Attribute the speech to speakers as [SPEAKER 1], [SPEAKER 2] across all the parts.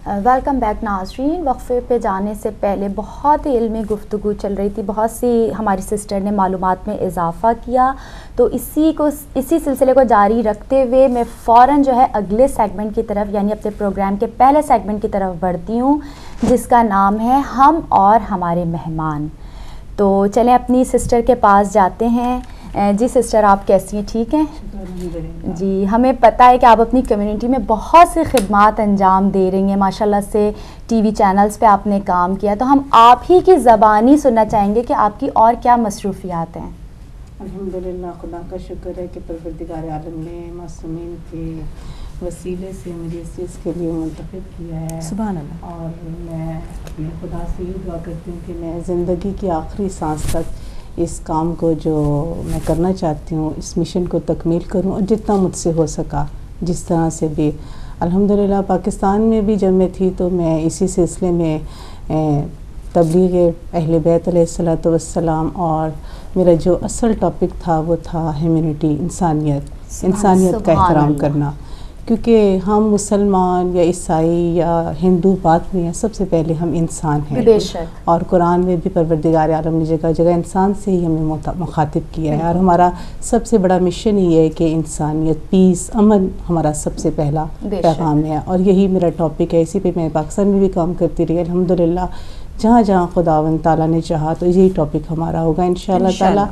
[SPEAKER 1] Welcome back नाजरीन। वक्फे पे जाने से पहले बहुत ही इल्मी गुफ्तु चल रही थी। बहुत सी हमारी सिस्टर ने मालूम में इजाफ़ा किया। तो इसी को, इसी सिलसिले को जारी रखते हुए मैं फ़ौर जो है अगले सेगमेंट की तरफ़, यानी अपने प्रोग्राम के पहले सेगमेंट की तरफ़ बढ़ती हूँ, जिसका नाम है हम और हमारे मेहमान। तो चलें अपनी सिस्टर के पास जाते हैं। जी सिस्टर आप कैसी हैं? ठीक हैं? जी हमें पता है कि आप अपनी कम्युनिटी में बहुत से खदमात अंजाम दे रही हैं। माशाल्लाह से टीवी चैनल्स पे आपने काम किया तो हम आप ही की ज़बानी सुनना चाहेंगे कि आपकी और क्या मसरूफियात हैं?
[SPEAKER 2] अल्हम्दुलिल्लाह खुदा का शुक्र है कि परवरदिगार आलम ने मासूमिन के वसीले से मुझे इस चीज़ के लिए मुंतखब किया है।
[SPEAKER 1] सुबह
[SPEAKER 2] और मैं अपने खुदा से ये दुआ करती हूँ कि मैं ज़िंदगी की आखिरी सांस तक इस काम को जो मैं करना चाहती हूँ इस मिशन को तकमील करूँ और जितना मुझसे हो सका जिस तरह से भी। अल्हम्दुलिल्लाह पाकिस्तान में भी जब मैं थी तो मैं इसी सिलसिले में तबलीग अहल बैत वसलाम और मेरा जो असल टॉपिक था वो था ह्यूमनिटी इंसानियत इंसानियत का एहतराम करना। क्योंकि हम मुसलमान या ईसाई या हिंदू बात में हैं सबसे पहले हम इंसान हैं। और कुरान में भी परवरदिगार आलम ने जगह जगह इंसान से ही हमें मुखातिब किया है। और हमारा सबसे बड़ा मिशन ही है कि इंसानियत पीस अमन हमारा सबसे पहला पैगाम है। और यही मेरा टॉपिक है। इसी पे मैं पाकिस्तान में भी काम करती रही। अलहमदिल्ला जहाँ जहाँ खुदावन ताला ने चाहा तो यही टॉपिक हमारा होगा इन ताला।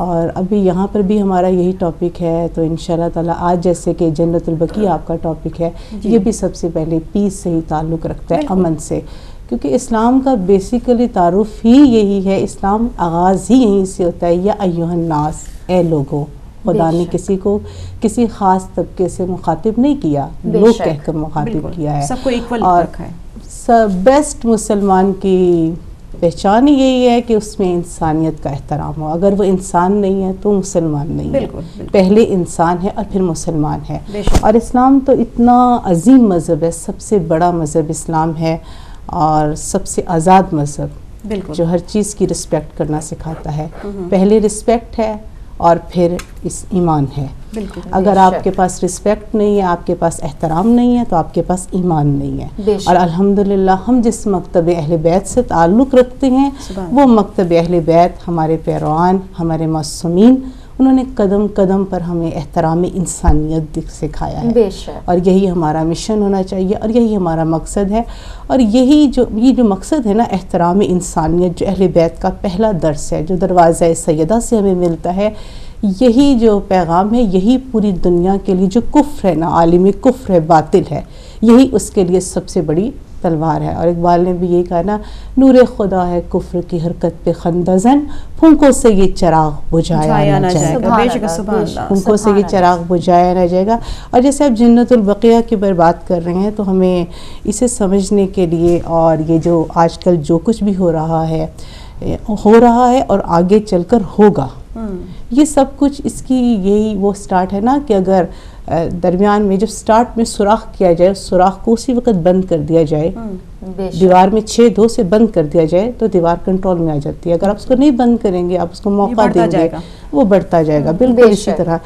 [SPEAKER 2] और अभी यहाँ पर भी हमारा यही टॉपिक है तो इन ताला आज जैसे कि जन्नतुलबकी आपका टॉपिक है ये भी सबसे पहले पीस से ही ताल्लुक़ रखता है अमन से। क्योंकि इस्लाम का बेसिकली तारुफ ही यही है इस्लाम आगाज़ ही यहीं से होता है या अयुहन्नास ए लोगो खुदा ने किसी को किसी ख़ास तबके से मुखातिब नहीं किया लोग कहकर मुखातिब किया है। सबको इक्वल और रखा है। बेस्ट मुसलमान की पहचान यही है कि उसमें इंसानियत का एहतराम हो। अगर वो इंसान नहीं है तो मुसलमान नहीं बिल्कुल, है। बिल्कुल। पहले इंसान है और फिर मुसलमान है। और इस्लाम तो इतना अजीम मज़हब है सबसे बड़ा मज़हब इस्लाम है और सबसे आज़ाद मज़हब जो हर चीज़ की रिस्पेक्ट करना सिखाता है। पहले रिस्पेक्ट है और फिर इस ईमान है। अगर आपके पास रिस्पेक्ट नहीं है आपके पास एहतराम नहीं है तो आपके पास ईमान नहीं है। और अल्हम्दुलिल्लाह हम जिस मकतब अहल बैत से ताल्लुक़ रखते हैं वो मकतब अहल बैत हमारे पैरवान हमारे मासूमीन उन्होंने कदम कदम पर हमें एहतराम इंसानियत सिखाया है। और यही हमारा मिशन होना चाहिए और यही हमारा मकसद है। और यही जो ये जो मकसद है ना एहतराम इंसानियत जो अहल बैत का पहला दर्स है जो दरवाज़ा सैदा से हमें मिलता है यही जो पैगाम है यही पूरी दुनिया के लिए जो कुफ्र है ना आलमी कुफ्र है बातिल है यही उसके लिए सबसे बड़ी तलवार है। और इकबाल ने भी यही कहा ना नूर खुदा है कुफ्र की हरकत पे खंदजन फूकों से ये चराग बुझाया ना जाएगा। फूकों से ये चराग बुझाया ना जाएगा। और जैसे आप जन्नतुलबकिया की बार बात कर रहे हैं तो हमें इसे समझने के लिए और ये जो आजकल जो कुछ भी हो रहा है हो रहा है और आगे चलकर होगा हम्म। ये सब कुछ इसकी यही वो स्टार्ट है ना कि अगर दरमियान में जब स्टार्ट में सुराख किया जाए सुराख को उसी वक्त बंद कर दिया जाए। हम्म, दीवार में छः दो से बंद कर दिया जाए तो दीवार कंट्रोल में आ जाती है। अगर आप उसको नहीं बंद करेंगे आप उसको मौका देंगे वो बढ़ता जाएगा। हम्म, बिल्कुल इसी तरह।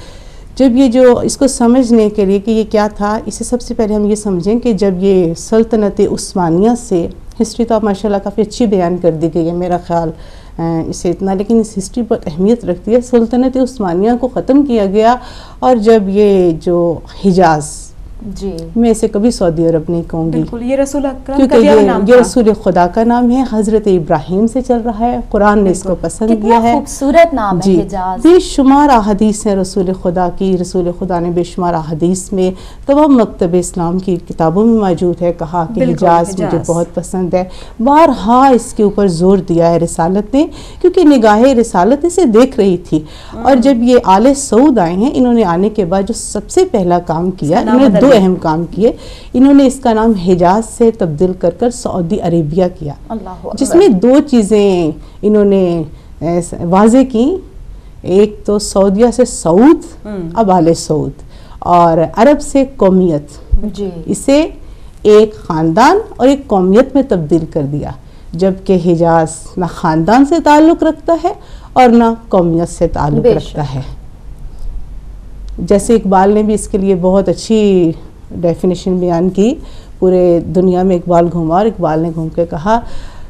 [SPEAKER 2] जब ये जो इसको समझने के लिए कि ये क्या था इसे सबसे पहले हम ये समझें कि जब ये सल्तनत उस्मानिया से हिस्ट्री तो आप माशाल्लाह काफ़ी अच्छी बयान कर दी गई है मेरा ख्याल। इसे इतना, लेकिन इस हिस्ट्री बहुत अहमियत रखती है। सुल्तनत उस्मानिया को ख़त्म किया गया और जब ये जो हिजाज़ जी। मैं इसे कभी सऊदी अरब नहीं कहूँगी। ये रसूल क्योंकि ये ये रसूल खुदा का नाम है हज़रत इब्राहिम से चल रहा है कुरान ने इसको पसंद किया है।
[SPEAKER 1] खूबसूरत नाम जी।
[SPEAKER 2] बेशुमार अहदीस हैं रसूल खुदा की। रसूल खुदा ने बेशुमार अहदीस में तमाम मकतब इस्लाम की किताबों में मौजूद है कहा कि हिजाज मुझे बहुत पसंद है। बारहा इसके ऊपर ज़ोर दिया है रिसालत ने क्योंकि निगाह रिसालत इसे देख रही थी। और हम्म। जब ये आले सऊद आए हैं इन्होंने आने के बाद जो सबसे पहला काम किया इन्होंने दो अहम काम किए। इन्होंने इसका नाम हिजाज से तब्दील कर कर सऊदी अरेबिया किया। जिसमें दो चीज़ें इन्होंने वाजे की। एक तो सऊदिया से सऊद हम्म। अब आले सऊद। और अरब से कौमियत। इसे एक ख़ानदान और एक कौमियत में तब्दील कर दिया। जबकि हिजाज ना ख़ानदान से ताल्लुक़ रखता है और ना कौमियत से ताल्लुक़ रखता है। जैसे इकबाल ने भी इसके लिए बहुत अच्छी डेफिनेशन बयान की पूरे दुनिया में इकबाल घूमा और इकबाल ने घूम के कहा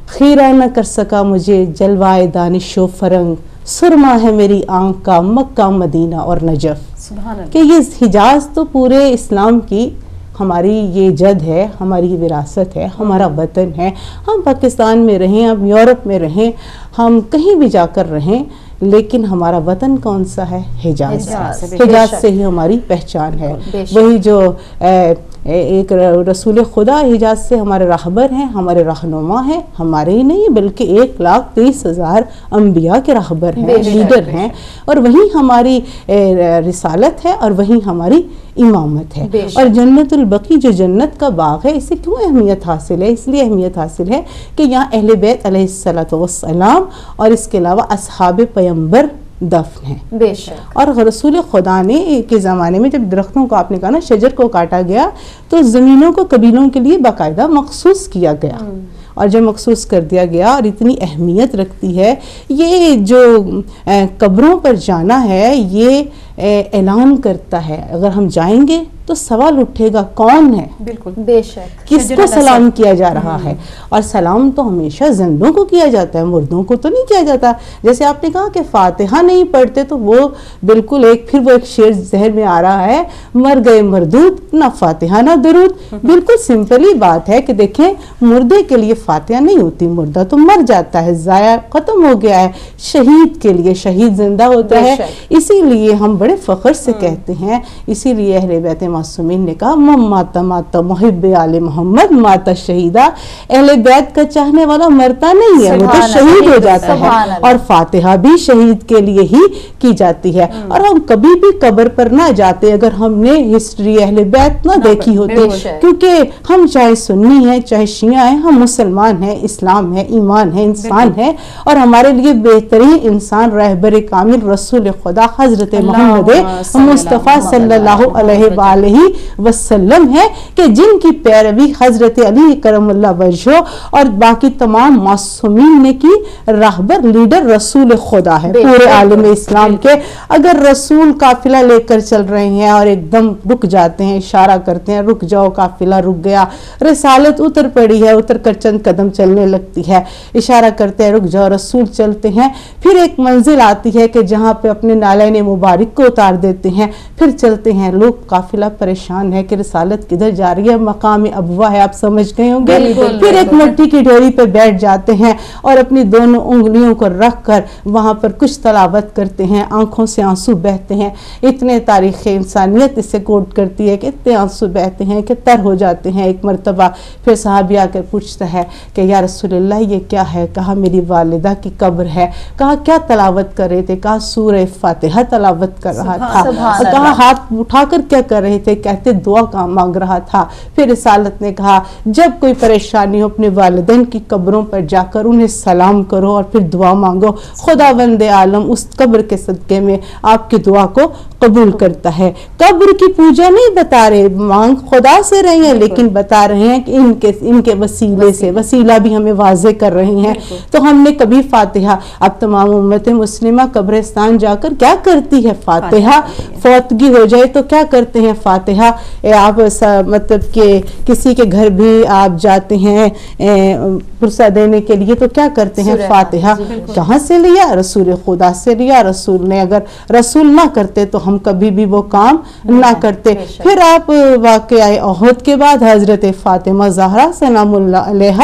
[SPEAKER 2] खीरा न कर सका मुझे जलवाए दानिशो फरंग सुरमा है मेरी आँख का मक्का मदीना और नजफ. कि ये हिजाज तो पूरे इस्लाम की हमारी ये जद है हमारी ये विरासत है हमारा वतन है। हम पाकिस्तान में रहें हम यूरोप में रहें हम कहीं भी जाकर रहें लेकिन हमारा वतन कौन सा है? हिजाज
[SPEAKER 1] हिजाज,
[SPEAKER 2] से ही हमारी पहचान है। वही जो ए- एक रसूल खुदा हिजाज से हमारे राहबर हैं हमारे रहनुमा हैं हमारे ही नहीं बल्कि एक लाख तेईस हज़ार अम्बिया के राहबर हैं लीडर हैं। और वही हमारी रिसालत है और वही हमारी इमामत है। और जन्नतुल बकी जो जन्नत का बाग है इसे क्यों अहमियत हासिल है? इसलिए अहमियत हासिल है कि यहाँ अहल बैत अलैहिस्सलाम और इसके अलावा असहाब पैम्बर दफन है।
[SPEAKER 1] बेशक।
[SPEAKER 2] और रसूल खुदा ने के ज़माने में जब दरख्तों को आपने कहा ना शजर को काटा गया तो ज़मीनों को कबीलों के लिए बाकायदा मखसूस किया गया। और जब मखसूस कर दिया गया और इतनी अहमियत रखती है ये जो कब्रों पर जाना है ये ऐलान करता है। अगर हम जाएँगे तो सवाल उठेगा कौन है?
[SPEAKER 3] बिल्कुल।
[SPEAKER 1] बेशक।
[SPEAKER 2] किसको सलाम किया जा रहा है? और सलाम तो हमेशा जिंदों को किया जाता है मुर्दों को तो नहीं किया जाता। जैसे आपने कहा कि फातिहा नहीं पढ़ते तो वो बिल्कुल एक फिर वो एक शेर जहर में आ रहा है मर गए मरदूद ना फातिहा ना दरूद। बिल्कुल सिंपली बात है कि देखें मुर्दे के लिए फातिहा नहीं होती मुर्दा तो मर जाता है जाया खत्म हो गया है शहीद के लिए शहीद ज़िंदा होता है। इसीलिए हम बड़े फख्र से कहते हैं इसीलिए अहले बैत मासूमीन ने कहा मम माता माता मुहिब आल मोहम्मद माता शहीदा। अहल बैत का चाहने वाला मरता नहीं है वो तो शहीद हो जाता है। और फातिहा भी शहीद के लिए ही की जाती है। और हम कभी भी कब्र पर ना जाते अगर हमने हिस्ट्री अहल बैत ना देखी होती। क्योंकि हम चाहे सुन्नी हैं चाहे शिया हैं हम मुसलमान हैं इस्लाम है ईमान है इंसान है और हमारे लिए बेहतरीन इंसान रहबर कामिल रसूल खुदा हज़रत मोहम्मद मुस्तफ़ा सल्लल्लाहु अलैहि वसल्लम। है कि जिनकी पैरवी हज़रत अली करमल्ला वजह और बाकी तमाम मासूमीन ने की राहबर लीडर रसूल खुदा है। पूरे आलम इस्लाम के अगर रसूल काफिला लेकर चल रहे हैं और एकदम रुक जाते हैं इशारा करते हैं रुक जाओ काफिला रुक गया रसालत उतर पड़ी है उतर कर चंद कदम चलने लगती है इशारा करते हैं रुक जाओ रसूल चलते हैं। फिर एक मंजिल आती है कि जहाँ पे अपने नालायन मुबारक को उतार देते हैं। फिर चलते हैं। लोग काफिला परेशान है कि रसालत किधर जा रही है? मकाम अबवा है आप समझ गए होंगे। फिर एक। मिट्टी की डोरी पे बैठ जाते हैं और अपनी दोनों उंगलियों को रख कर वहाँ पर कुछ तलावत करते हैं। आँखों से आँसू बहते हैं। इतने तारीख इंसानियत इससे कोट करती है कि इतने आँसू बहते हैं कि तर हो जाते हैं एक मरतबा। फिर साहबी आकर पूछता है कि या रसूलुल्लाह ये क्या है? कहा मेरी वालदा की कब्र है। कहा क्या तलावत कर रहे थे? कहा सूर फातिहा तलावत कर रहा था। और कहा
[SPEAKER 1] अल्लाह।
[SPEAKER 2] हाथ उठाकर क्या कर रहे थे? कहते दुआ का मांग रहा था। फिर रिसालत ने कहा जब कोई परेशानी हो अपने वालदेन की कब्रों पर जाकर उन्हें सलाम करो और फिर दुआ मांगो। खुदा बंद आलम उस कब्र के सदक़े में आपकी दुआ को कबूल करता है। कब्र की पूजा नहीं बता रहे मांग खुदा से रही है लेकिन बता रहे हैं कि इनके इनके वसीले से वसीला। भी हमें वाजे कर रहे हैं। तो हमने कभी फातिहा अब तमाम उम्मत मुस्लिमा कब्रिस्तान जाकर क्या करती है फातिहा फौतगी हो जाए तो क्या करते हैं फातिहा? आप मतलब कि किसी के घर भी आप जाते हैं पुरसा देने के लिए तो क्या करते हैं फातिहा? कहाँ से लिया? रसूल खुदा से लिया। रसूल ने अगर रसूल ना करते तो हम कभी भी वो काम ना करते फिर आप वाक़ अहद के बाद हज़रत फातिमा जहरा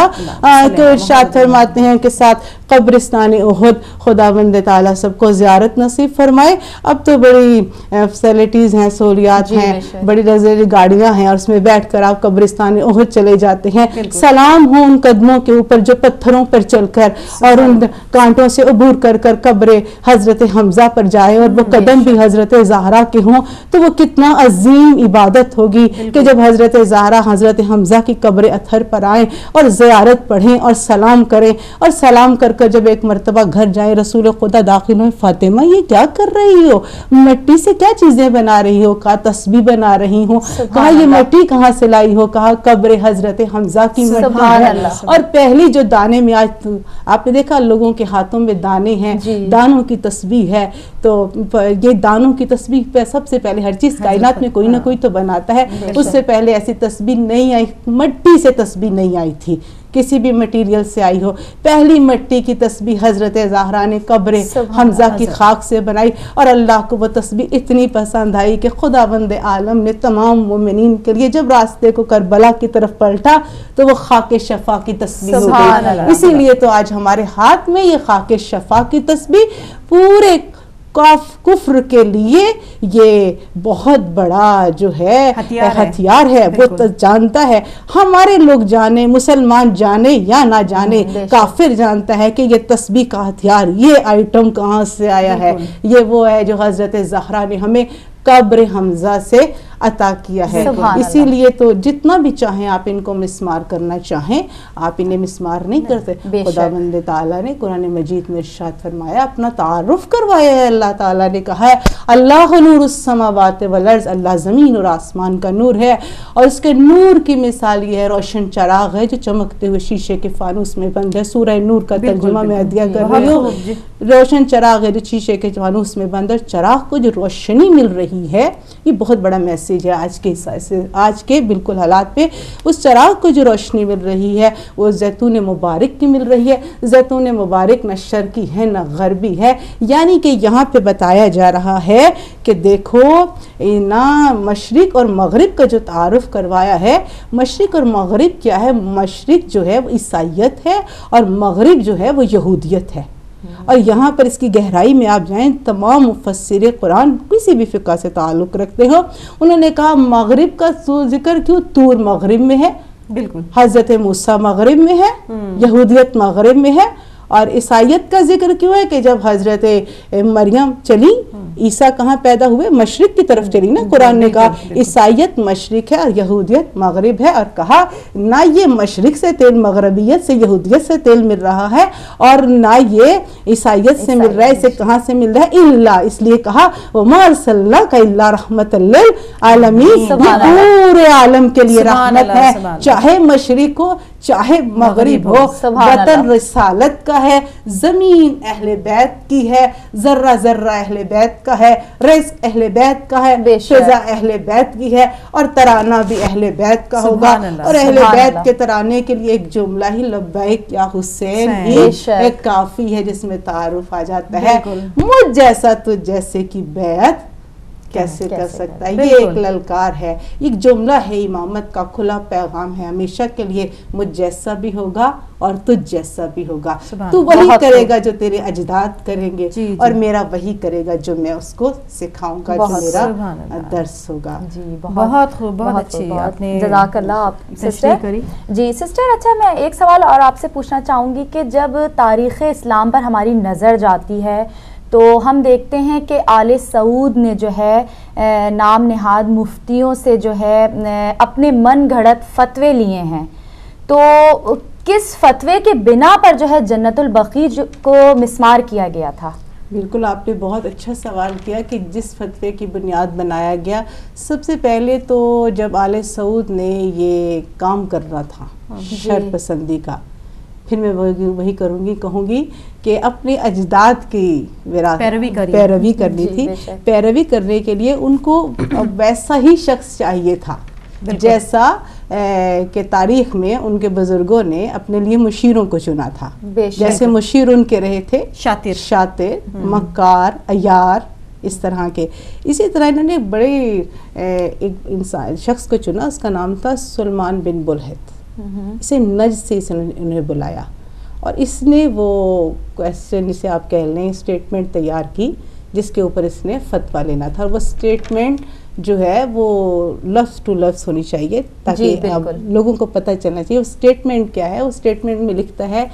[SPEAKER 2] आ, के इरशाद फरमाते हैं के साथ कब्रिस्तान उहद खुदाबंद ताला सबको ज़ियारत नसीब फरमाए। अब तो बड़ी फैसिलिटीज़ हैं सहूलियात हैं बड़ी लग्जरी गाड़ियाँ हैं और उसमें बैठ कर आप कब्रिस्तान उहद चले जाते हैं। सलाम हो उन कदमों के ऊपर जो पत्थरों पर चलकर और उन कांटों से अबूर कर कर कब्र हज़रत हमजा पर जाए और वो कदम भी हज़रत जहरा के हों तो वो कितना अजीम इबादत होगी कि जब हज़रत जहरा हज़रत हमजा की कब्र अथर पर आए और ज़्यारत पढ़ें और सलाम करें और सलाम कर कर जब एक मरतबा घर जाए रसूल खुदा दाखिल हो फातिमा ये क्या कर रही हो? मिट्टी से क्या चीज़ें बना रही हो? कहा तस्बी बना रही हो। कहा ये। मट्टी कहाँ से लाई हो? कहा कब्र हज़रत हमजा की मट्टी है। और पहली जो दाने में आज आपने देखा लोगों के हाथों में दाने हैं दानों की तस्वीर है। तो ये दानों की तस्वीर पे सबसे पहले हर चीज़ कायनात में कोई ना कोई तो बनाता है। उससे पहले ऐसी तस्वीर नहीं आई मट्टी से तस्बीह नहीं आई थी। किसी भी मटेरियल से आई हो। पहली मिट्टी की तस्बीह हज़रत ज़हरा ने कब्र हमजा की खाक से बनाई और अल्लाह को वह तस्बीह इतनी पसंद आई कि खुदा बंद आलम ने तमाम मोमिनीन के लिए जब रास्ते को करबला की तरफ़ पलटा तो वो खाक शफा की तस्वीर हो गई। इसीलिए तो आज हमारे हाथ में ये खाक शफा की तस्वीर पूरे काफ कुफ्र के लिए ये बहुत बड़ा जो है
[SPEAKER 3] हथियार है।
[SPEAKER 2] हथियार है वो तो जानता है। हमारे लोग जाने मुसलमान जाने या ना जाने काफिर जानता है कि ये तस्बी का हथियार ये आइटम कहाँ से आया है? ये वो है जो हज़रत जहरा ने हमें कब्र हमजा से अता किया है। इसीलिए तो जितना भी चाहें आप इनको मिसमार करना चाहें आप इन्हें मिसमार नहीं करते। खुदा बंद ताला ने कुरान मजीद में इरशाद फरमाया अपना तारुफ करवाया है अल्लाह ताला ने कहा है अल्लाह नूर समावात वलर्ज अल्लाह ज़मीन और आसमान का नूर है और उसके नूर की मिसाल ये है रोशन चराग है जो चमकते हुए शीशे के फानूस में बंद है। सूरह नूर का तर्जुमा मैं अदिया कर रही हूँ। रोशन चराग है जो शीशे के फानूस में बंद है चराग को जो रोशनी मिल रही है ये बहुत बड़ा मैसेज है आज के आज के बिल्कुल हालात पे उस चराग को जो रोशनी मिल रही है, वो जैतून मुबारक की मिल रही है। जैतून मुबारक न शर्की है, न गरबी है। यानी कि यहाँ पे बताया जा रहा है कि देखो ना मशरक और मगरब का जो तारफ़ करवाया है, मशरक और मगरब क्या है? मशरक जो है वो ईसाइत है और मगरब जो है वो यहूदियत है। और यहाँ पर इसकी गहराई में आप जाएँ तमाम मुफसर कुरान किसी भी फ़िका से ताल्लुक़ रखते हो। उन्होंने कहा मगरब का तो ज़िक्र क्यों? तूर मगरब में है
[SPEAKER 3] बिल्कुल।
[SPEAKER 2] हज़रत मूसा मगरब में है यहूदियत मगरब में है और ईसाइत का ज़िक्र क्यों है कि जब हज़रत मरियम चली ईसा कहाँ पैदा हुए? मशरक की तरफ़ चली ना कुरान ने कहा। ईसाइयत मशरक है और यहूदियत मगरिब है और कहा ना ये मशरक से तेल मगरबियत से यहूदियत से तेल मिल रहा है और ना ये ईसाइयत से मिल रहा है इसे कहाँ से मिल रहा है? इल्ला इसलिए कहा उमर सल्ला का इल्ला रहमत ये पूरे आलम के लिए रहमत है। चाहे मशरक हो चाहे मगरिब हो वतन। रिसालत का है ज़मीन अहले बैत की है जर्रा जर्रा अहले बैत का है रिस्क अहल बैत का है। फिजा अहले बैत की है और तराना भी अहल बैत का होगा और अहले बैत के तराने के लिए एक जुमला ही लब्बैक या हुसैन
[SPEAKER 3] हुसैन।
[SPEAKER 2] ही एक काफ़ी है जिसमें तारुफ आ जाता है मुझ जैसा तुझ जैसे की बैत कैसे कर सकता है? ये एक ललकार है। एक जुमला है इमामत का खुला पैगाम है। हमेशा के लिए मुझ जैसा भी होगा और तुझ जैसा भी होगा। तू वही करेगा जो तेरे अजदाद करेंगे
[SPEAKER 3] जी, जी।
[SPEAKER 2] और मेरा वही करेगा जो मैं उसको सिखाऊँगा जो मेरा। दर्स होगा।
[SPEAKER 1] जी
[SPEAKER 3] बहुत खूब, बहुत अच्छी आपने
[SPEAKER 1] सिस्टर? जी सिस्टर अच्छा मैं एक सवाल और आपसे पूछना चाहूँगी कि जब तारीख़ इस्लाम पर हमारी नज़र जाती है तो हम देखते हैं कि आले सऊद ने जो है नाम नहाद मुफ्तियों से जो है अपने मन घड़त फतवे लिए हैं तो किस फतवे के बिना पर जो है जन्नतुल बकी जो- को मिसमार किया गया था
[SPEAKER 2] बिल्कुल आपने बहुत अच्छा सवाल किया कि जिस फतवे की बुनियाद बनाया गया सबसे पहले तो जब आले सऊद ने ये काम करना था
[SPEAKER 1] जी।
[SPEAKER 2] शर पसंदी का फिर मैं वही वही करूँगी कहूँगी कि अपने अजदाद की विरासत
[SPEAKER 3] पैरवी।
[SPEAKER 2] पैरवी करनी थी। पैरवी करने के लिए उनको वैसा ही शख्स चाहिए था। जैसा के तारीख में उनके बुज़ुर्गों ने अपने लिए मुशीरों को चुना था। जैसे मुशीर उनके रहे थे।
[SPEAKER 3] शातिर।
[SPEAKER 2] शातिर मक्कार अयार इस तरह के। इसी तरह इन्होंने बड़े एक इंसान शख्स को चुना उसका नाम था सलमान बिन बुलहत। इसे नज से इसे उन्हें बुलाया। और इसने वो क्वेश्चन इसे आप कह लें स्टेटमेंट तैयार की जिसके ऊपर इसने फतवा लेना था। और वो स्टेटमेंट जो है वो लफ्स टू लफ्स होनी चाहिए ताकि लोगों को पता चलना चाहिए। वो स्टेटमेंट क्या है? उस स्टेटमेंट में लिखता है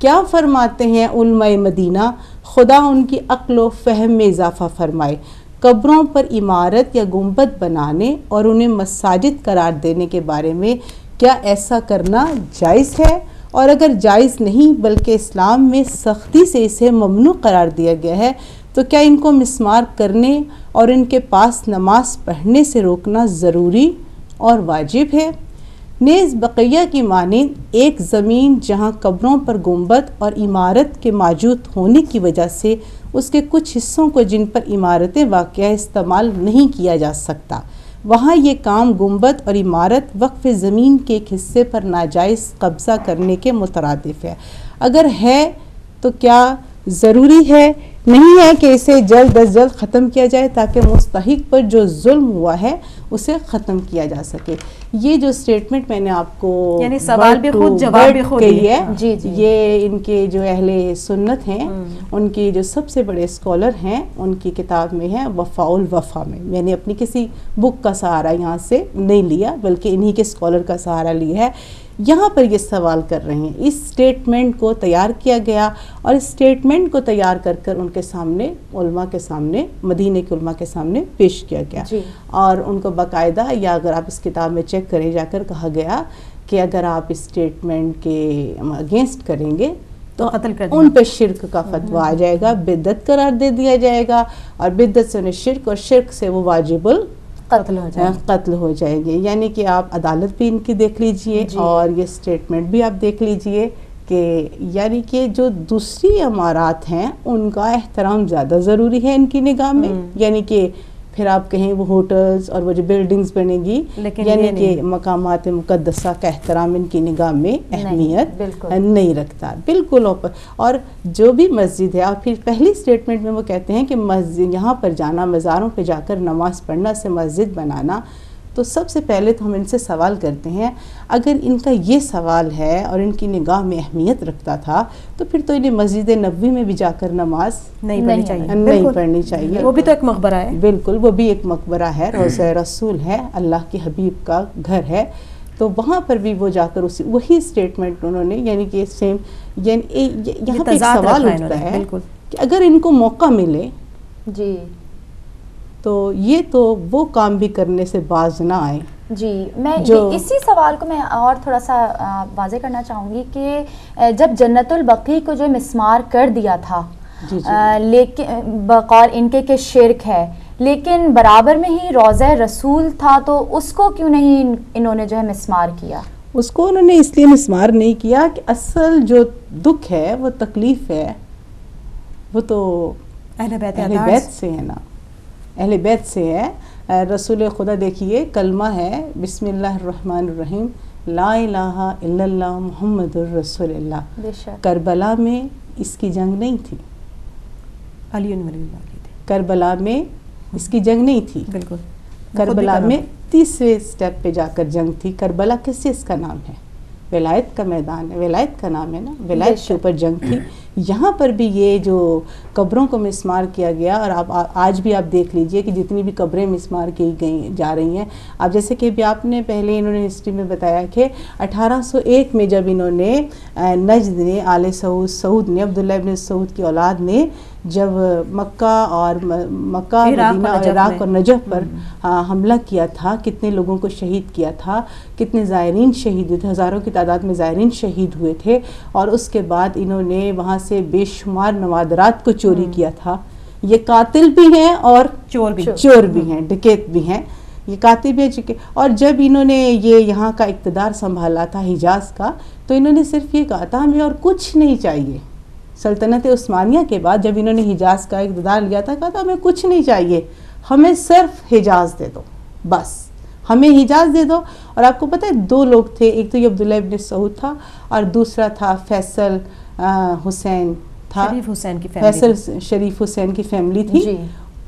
[SPEAKER 2] क्या फरमाते हैं उलमा मदीना? खुदा उनकी अक्ल व फहम में इजाफा फरमाए। कब्रों पर इमारत या गुंबद बनाने और उन्हें मसाजिद करार देने के बारे में क्या ऐसा करना जायज़ है? और अगर जायज़ नहीं, बल्कि इस्लाम में सख्ती से इसे ममनू करार दिया गया है तो क्या इनको मिसमार करने और इनके पास नमाज़ पढ़ने से रोकना ज़रूरी और वाजिब है? नेज़ बक़ैया की मानद एक ज़मीन जहाँ कब्रों पर गुंबद और इमारत के मौजूद होने की वजह से उसके कुछ हिस्सों को जिन पर इमारतें वाक़ इस्तेमाल नहीं किया जा सकता। वहाँ ये काम गुंबद और इमारत वक्फ ज़मीन के एक हिस्से पर नाजायज़ कब्ज़ा करने के मुतरद है। अगर है तो क्या ज़रूरी है? नहीं है कि इसे जल्द अज जल्द ख़त्म किया जाए ताकि मुस्तक पर जो जुल्म हुआ है उसे ख़त्म किया जा सके। ये जो स्टेटमेंट मैंने आपको
[SPEAKER 3] यानी सवाल भी खुद जवाब भी खुद
[SPEAKER 2] है
[SPEAKER 1] जी जी।
[SPEAKER 2] ये इनके जो अहले सुन्नत हैं हम्म। उनके जो सबसे बड़े स्कॉलर हैं उनकी किताब में है वफ़ाउल वफ़ा में। मैंने अपनी किसी बुक का सहारा यहाँ से नहीं लिया बल्कि इन्हीं के स्कॉलर का सहारा लिया है। यहाँ पर ये सवाल कर रहे हैं इस स्टेटमेंट को तैयार किया गया और इस स्टेटमेंट को तैयार कर कर उनके सामने उल्मा के सामने मदीने के उल्मा के सामने पेश किया गया। और उनको बाकायदा या अगर आप इस किताब में चेक करें जाकर कहा गया कि अगर आप इस स्टेटमेंट के अगेंस्ट करेंगे तो कत्ल कर उन पर शिरक का फतवा आ जाएगा बिद्दत करार दे दिया जाएगा और बिद्दत से उन्हें शिरक और शिरक से वो वाजिबुल
[SPEAKER 1] कत्ल हो जाए
[SPEAKER 2] कत्ल हो जाएँगे। यानी कि आप अदालत भी इनकी देख लीजिए और ये स्टेटमेंट भी आप देख लीजिए कि यानी कि जो दूसरी अमारात हैं उनका एहतराम ज़्यादा ज़रूरी है इनकी निगाह में। हम्म। यानी कि फिर आप कहें वो होटल्स और वो जो बिल्डिंग्स बनेगी यानी कि मकाम मुकदसा का एहतराम इनकी निगाह में अहमियत नहीं, नहीं रखता बिल्कुल ऊपर और जो भी मस्जिद है और फिर पहली स्टेटमेंट में वो कहते हैं कि मस्जिद यहाँ पर जाना मज़ारों पर जाकर नमाज़ पढ़ना से मस्जिद बनाना तो सबसे पहले तो हम इनसे सवाल करते हैं अगर इनका ये सवाल है और इनकी निगाह में अहमियत रखता था तो फिर तो इन्हें मस्जिद नबी में भी जाकर नमाज़
[SPEAKER 3] नहीं पढ़नी चाहिए।
[SPEAKER 2] नहीं पढ़नी चाहिए।
[SPEAKER 3] वो भी तो एक मकबरा है।
[SPEAKER 2] बिल्कुल वो भी एक मकबरा है रोज़ रसूल है अल्लाह के हबीब का घर है। तो वहाँ पर भी वो जाकर उसी वही स्टेटमेंट उन्होंने यानी कि सेम यानी यहाँ पे सवाल उठता है कि अगर इनको मौका मिले
[SPEAKER 1] जी।
[SPEAKER 2] तो ये तो वो काम भी करने से बाज ना आए।
[SPEAKER 1] जी मैं जो इसी सवाल को मैं और थोड़ा सा वाजे करना चाहूँगी कि जब जन्नतुल बकी को जो मिसमार कर दिया था लेकिन बकौल इनके के शिरक है लेकिन बराबर में ही रोज़ रसूल था तो उसको क्यों नहीं इन्होंने जो है मिसमार किया?
[SPEAKER 2] उसको उन्होंने इसलिए मिसमार नहीं किया कि असल जो दुख है वो तकलीफ़ है वो तो
[SPEAKER 3] अहले
[SPEAKER 2] बैत से है ना। अहल बैत से है। रसूल खुदा देखिए कलमा है बिसमीम ला इलाहा इल्लल्लाह मोहम्मद रसूलुल्लाह। करबला में इसकी जंग नहीं थी।
[SPEAKER 3] अली
[SPEAKER 2] करबला में इसकी जंग नहीं थी।
[SPEAKER 3] बिल्कुल।
[SPEAKER 2] करबला में तीसरे स्टेप पे जाकर जंग थी। करबला किस चीज़ का नाम है? विलायत का मैदान है विलायत का नाम है ना विलायत के ऊपर जंग थी। यहाँ पर भी ये जो कब्रों को मिसमार किया गया और आप आ, आज भी आप देख लीजिए कि जितनी भी कब्रें मिसमार की गई जा रही हैं। आप जैसे कि भी आपने पहले इन्होंने हिस्ट्री में बताया कि 1801 में जब इन्होंने नजद ने आल सऊद सऊद ने अब्दुल्ला इब्न सऊद की औलाद ने जब मक्का और मक्का मदीना और इराक और नजफ पर हम्म। हमला किया था कितने लोगों को शहीद किया था कितने ज़ायरीन शहीद हुए थे हज़ारों की तादाद में ज़ायरीन शहीद हुए थे और उसके बाद इन्होंने वहाँ से बेशुमार नवादरात को चोरी हम्म। किया था। ये कातिल भी हैं और
[SPEAKER 3] चोर भी
[SPEAKER 2] चोर भी हैं डकैत भी हैं। ये कातिल भी चुके और जब इन्होंने ये यहाँ का इकतदार संभाला था हिजाज का तो इन्होंने सिर्फ़ ये कहा था हमें और कुछ नहीं चाहिए। सल्तनत उस्मानिया के बाद जब इन्होंने हिजाज का इकतदार लिया था कहा था हमें कुछ नहीं चाहिए हमें सिर्फ़ हिजाज दे दो बस हमें हिजाज दे दो। और आपको पता है दो लोग थे एक तो ये अब्दुल्ला इबन सऊद था और दूसरा था फैसल हुसैन था।
[SPEAKER 3] शरीफ हुसैन की
[SPEAKER 2] फैसल शरीफ हुसैन की फैमिली थी।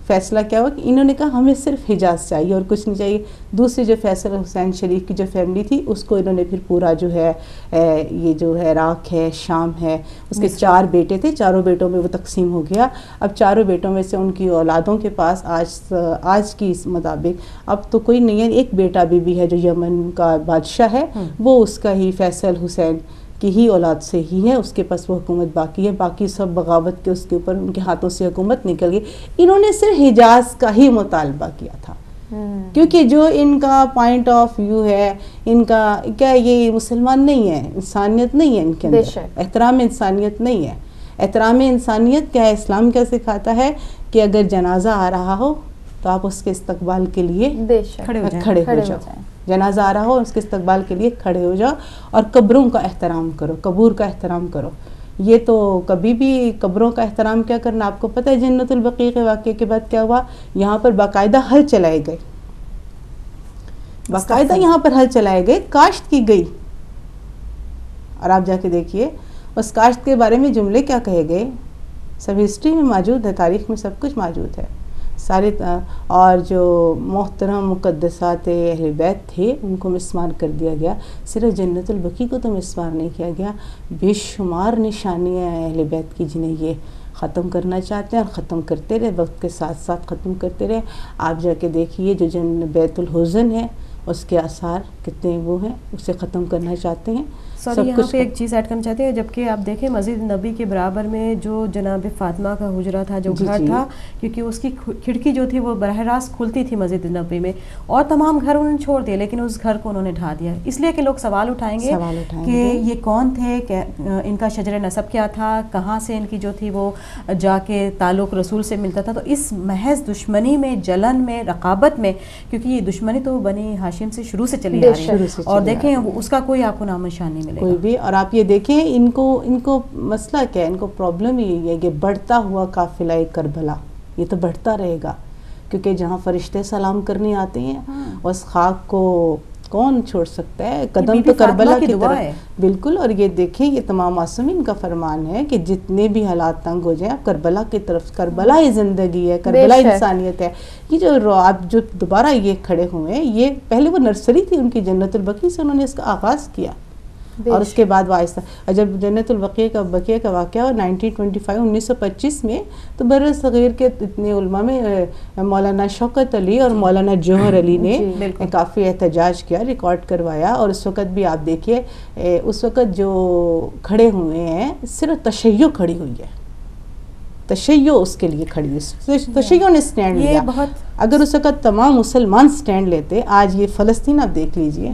[SPEAKER 2] फैसला क्या हुआ कि इन्होंने कहा हमें सिर्फ़ हिजाज चाहिए और कुछ नहीं चाहिए दूसरी जो फैसल हुसैन शरीफ की जो फैमिली थी उसको इन्होंने फिर पूरा जो है ये जो है इराक है शाम है उसके चार बेटे थे चारों बेटों में वो तकसीम हो गया अब चारों बेटों में से उनकी औलादों के पास आज आज की इस मुताबिक अब तो कोई नहीं है एक बेटा भी, भी है जो यमन का बादशाह है हम्म। वो उसका ही फैसल हुसैन की ही औलाद से ही है उसके पास वो हुकूमत बाकी है बाकी सब बगावत के उसके ऊपर उनके हाथों से हुकूमत निकल गई। इन्होंने सिर्फ़ हिजाज का ही मुतालबा किया था। हम्म। क्योंकि जो इनका पॉइंट ऑफ़ व्यू है इनका क्या ये मुसलमान नहीं है? इंसानियत नहीं है इनके अंदर। एहतराम इंसानियत नहीं है। एहतराम इंसानियत क्या है इस्लाम क्या सिखाता है? कि अगर जनाजा आ रहा हो तो आप उसके इस्तकबाल के लिए
[SPEAKER 3] खड़े हो जाएँ।
[SPEAKER 2] जनाजा आ रहा हो उसके इस्तकबाल के लिए खड़े हो जाओ और कब्रों का एहतराम करो कबूर का एहतराम करो। ये तो कभी भी कब्रों का एहतराम क्या करना आपको पता है जन्नतुल बकी के वाक़े के बाद क्या हुआ? यहाँ पर बाकायदा हल चलाए गए। बाकायदा यहाँ पर हल चलाए गए काश्त की गई। और आप जाके देखिए उस काश्त के बारे में जुमले क्या कहे गए? सब हिस्ट्री में मौजूद है तारीख में सब कुछ मौजूद है। सारे और जो मोहतरम मुकदसात अहल बैत थे, उनको मिसमार कर दिया गया। सिर्फ़ जन्नतुल बकी को तो मिसमार नहीं किया गया। बेशुमार निशानियाँ अहल बैत की, जिन्हें ये ख़त्म करना चाहते हैं और ख़त्म करते रहे, वक्त के साथ साथ ख़त्म करते रहे। आप जाके देखिए, जो जन, बैतुल हुज़न है, उसके आसार कितने वो हैं, उसे ख़त्म करना चाहते हैं।
[SPEAKER 3] सॉरी यहाँ पे एक चीज़ ऐड करना चाहते हैं जबकि आप देखें मस्जिद नबी के बराबर में जो जनाब फातिमा का हुजरा था जो घर था क्योंकि उसकी खिड़की जो थी वो बरह रास्त खुलती थी मस्जिद नबी में और तमाम घर उन्होंने छोड़ दिए लेकिन उस घर को उन्होंने ढा दिया। इसलिए कि लोग सवाल उठाएँगे
[SPEAKER 2] सवाल उठाएँगे।
[SPEAKER 3] कि ये कौन थे इनका शजर नसब क्या था कहाँ से इनकी जो थी वो जाके ताल्लुक़ रसूल से मिलता था। तो इस महज दुश्मनी में जलन में रकाबत में क्योंकि ये दुश्मनी तो बनी हाशिम से शुरू से चली आ रही है। और देखें उसका कोई आपको नाम निशान नहीं मिलेगा।
[SPEAKER 2] कोई भी। और आप ये देखें इनको इनको मसला क्या है? इनको प्रॉब्लम यही है कि बढ़ता हुआ काफिला करबला ये तो बढ़ता रहेगा। क्योंकि जहाँ फरिश्ते सलाम करने आते हैं
[SPEAKER 3] हाँ।
[SPEAKER 2] उस खाक को कौन छोड़ सकता है? कदम तो करबला
[SPEAKER 3] की
[SPEAKER 2] की तरफ़। बिल्कुल और ये देखें ये तमाम मासूमिन का फरमान है कि जितने भी हालात तंग हो जाए आप करबला की तरफ़ करबला ही ज़िंदगी है करबला। इंसानियत है। ये जो आप जो दोबारा ये खड़े हुए हैं ये पहले वो नर्सरी थी उनकी जन्नतुल बकी से उन्होंने इसका आगाज़ किया। और उसके बाद वो आहिस्ता। और जब का बकिया का वाक़ हुआ 1925 1925 में तो बर सग़ीर के इतने उलमा में मौलाना शौकत अली और मौलाना जौहर अली ने काफ़ी एहतजाज किया रिकॉर्ड करवाया। और उस वक़्त भी आप देखिए उस वक़्त जो खड़े हुए हैं सिर्फ़ तशैय खड़ी हुई है। तशैयो उसके लिए खड़ी हुई तशैयो ने स्टैंड
[SPEAKER 3] ये
[SPEAKER 2] लिया।
[SPEAKER 3] बहुत
[SPEAKER 2] अगर उस वक़्त तमाम मुसलमान स्टैंड लेते आज ये फ़लस्तीन आप देख लीजिए।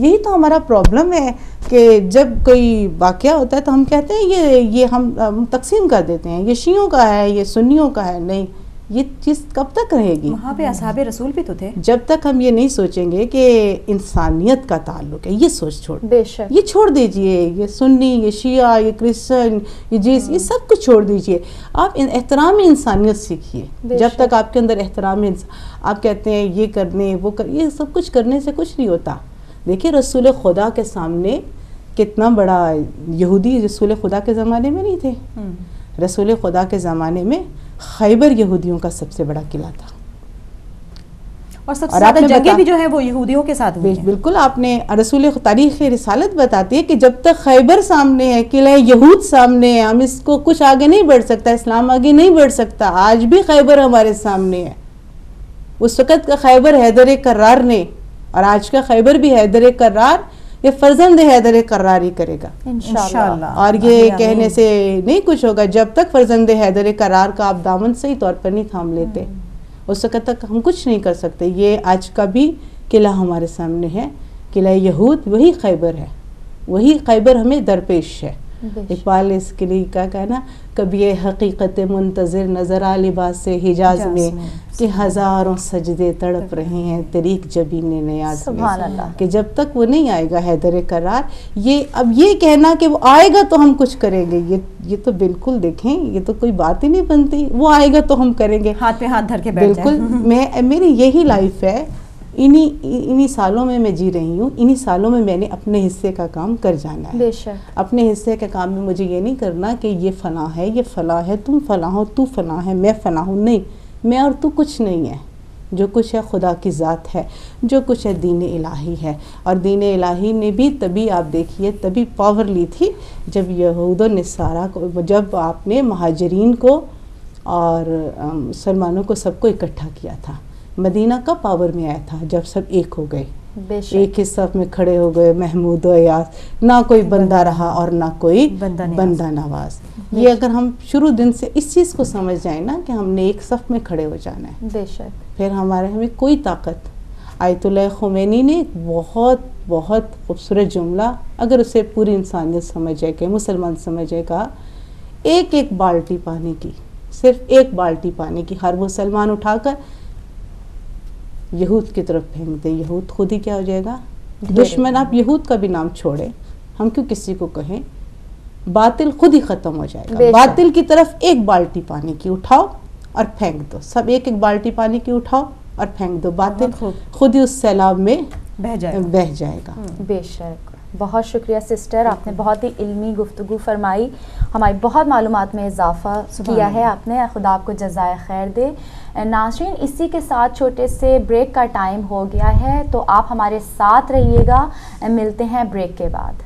[SPEAKER 2] यही तो हमारा प्रॉब्लम है कि जब कोई वाक़ होता है तो हम कहते हैं ये ये हम हम तकसीम कर देते हैं। ये शीयों का है ये सुन्नियों का है। नहीं ये चीज़ कब तक रहेगी?
[SPEAKER 3] वहाँ पे असहाबे रसूल भी तो थे।
[SPEAKER 2] जब तक हम ये नहीं सोचेंगे कि इंसानियत का ताल्लुक है ये सोच छोड़
[SPEAKER 1] बेशक।
[SPEAKER 2] ये छोड़ दीजिए ये सुन्नी ये शिया ये क्रिश्चियन ये जीस ये सब कुछ छोड़ दीजिए। आप इन एहतराम इंसानियत सीखिए। जब तक आपके अंदर एहतराम आप कहते हैं ये करने वो कर ये सब कुछ करने से कुछ नहीं होता। देखिए रसूल खुदा के सामने कितना बड़ा यहूदी रसूल खुदा के ज़माने में नहीं थे। रसूल खुदा के ज़माने में खैबर यहूदियों का सबसे बड़ा किला था।
[SPEAKER 3] और सबसे ज़्यादा जगह भी जो है वो यहूदियों के साथ हुई
[SPEAKER 2] बिल्कुल आपने रसूल तारीख रिसालत बताती है कि जब तक खैबर सामने है किला यहूद सामने है हम इसको कुछ आगे नहीं बढ़ सकता इस्लाम आगे नहीं बढ़ सकता आज भी खैबर हमारे सामने है। उस वक़्त का खैबर हैदर करार ने और आज का खैबर भी हैदर करार ये फर्जंद हैदर करारी करेगा
[SPEAKER 1] इंशाल्लाह।
[SPEAKER 2] और ये कहने। से नहीं कुछ होगा जब तक फर्जंद हैदर करार का आप दामन सही तौर पर नहीं थाम लेते उस वक़्त तक हम कुछ नहीं कर सकते ये आज का भी किला हमारे सामने है किला यहूद वही खैबर है वही खैबर हमें दरपेश है। इकबाल इसके लिए क्या कहना कभी ये हकीकत मुंतज़र नज़र आ लिबास हिजाज
[SPEAKER 3] हिजाज
[SPEAKER 2] में
[SPEAKER 3] में।
[SPEAKER 2] कि हज़ारों सजदे तड़प रहे हैं तरीक जबी ने नयाज में कि जब तक वो नहीं आएगा हैदर करार ये अब ये कहना कि वो आएगा तो हम कुछ करेंगे ये ये तो बिल्कुल देखें ये तो कोई बात ही नहीं बनती वो आएगा तो हम करेंगे।
[SPEAKER 3] हाथ पे हाथ धर के
[SPEAKER 2] बिल्कुल मैं मेरी यही लाइफ है इन्हीं इन्हीं सालों में मैं जी रही हूँ इन्हीं सालों में मैंने अपने हिस्से का काम कर जाना है। अपने हिस्से के काम में मुझे ये नहीं करना कि ये फला है ये फला है तुम फला हो तू फला है मैं फला हूँ। नहीं मैं और तू कुछ नहीं है। जो कुछ है खुदा की ज़ात है जो कुछ है दीन इलाही है। और दीन इलाही ने भी तभी आप देखिए तभी पावर ली थी जब यहूद नसारा को जब आपने महाजरीन को और मुसलमानों को सबको इकट्ठा किया था। मदीना कब पावर में आया था जब सब एक हो गए। एक ही सफ में खड़े हो गए महमूद और यास ना कोई बंदा। रहा और ना कोई
[SPEAKER 3] बंदा नवाज़।
[SPEAKER 2] ये अगर हम शुरू दिन से इस चीज़ को समझ जाए ना कि हमने एक सफ में खड़े हो जाना है।
[SPEAKER 1] बेशक।
[SPEAKER 2] फिर हमारे हमें कोई ताकत। आयतुल्लाह खुमैनी ने एक बहुत बहुत खूबसूरत जुमला अगर उसे पूरी इंसानियत समझ समझेगा मुसलमान समझेगा एक एक बाल्टी पानी की सिर्फ़ एक बाल्टी पानी की हर मुसलमान उठाकर यहूद की तरफ़ फेंक दे। यहूद खुद ही क्या हो जाएगा? दुश्मन आप यहूद का भी नाम छोड़ें। हम क्यों किसी को कहें? बातिल खुद ही खत्म हो जाएगा। बातिल की तरफ़ एक बाल्टी पानी की उठाओ और फेंक दो। सब एक एक बाल्टी पानी की उठाओ और फेंक दो। बातिल खुद ही उस सैलाब में
[SPEAKER 3] बह जाए
[SPEAKER 2] बह जाएगा।
[SPEAKER 1] बेशक। बहुत शुक्रिया सिस्टर आपने बहुत ही इल्मी गुफ्तु फरमाई। हमारी बहुत मालूम में इजाफा किया है आपने। खुदा आपको जजाय खैर दे। नाशिन इसी के साथ छोटे से ब्रेक का टाइम हो गया है तो आप हमारे साथ रहिएगा। मिलते हैं ब्रेक के बाद।